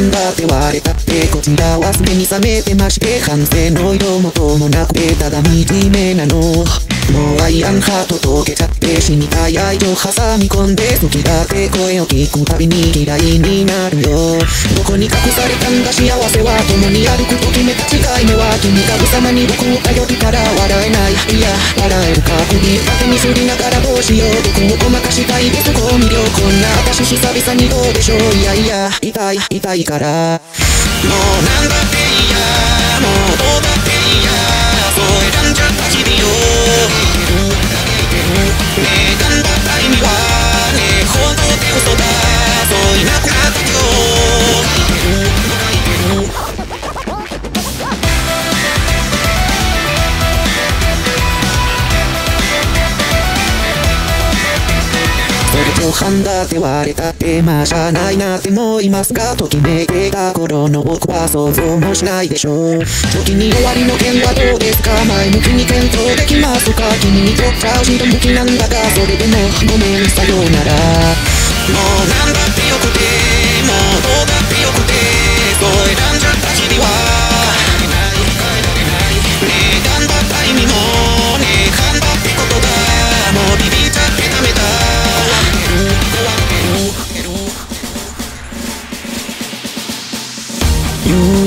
半だって割れたってこちらはすでに冷めてまして反省の色もともなくてただ惨めなのもうアイアンハート溶けちゃって死にたい愛情挟み込んで好きだって声を聞くたびに嫌いになるよどこに隠されたんだ幸せは共に歩くと決めた違い目は君が無様に僕を頼りたら笑えないいや笑えるか首縦に振りながらどうしよう僕をごまかしたいでそこを魅了こんな。私久々にどうでしょう。いやいや痛い痛いから。もうなんだっていいや。もうどうだっていいや。そう選んじゃった日々を。ねえ頑張った意味は。ねえ本当って嘘だ。そういなくなそれと半だって割れたってまあしゃないなって思いますがときめいてた頃の僕は想像もしないでしょう時に終わりの件はどうですか前向きに検討できますか君にとっちゃう人向きなんだがそれでもごめんさようならもう何だって You.